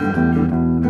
Música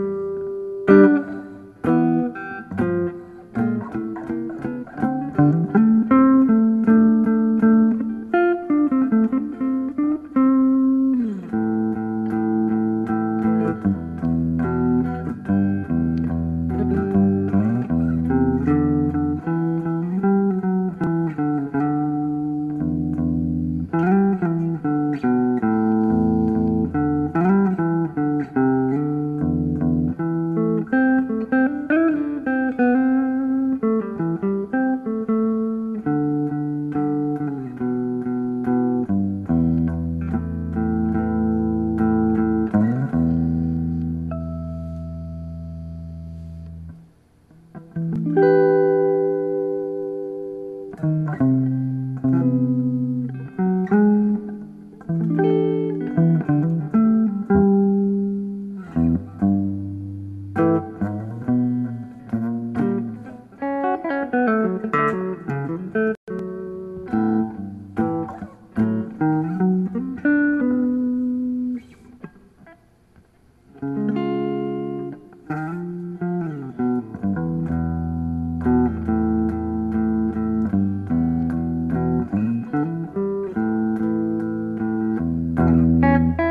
Música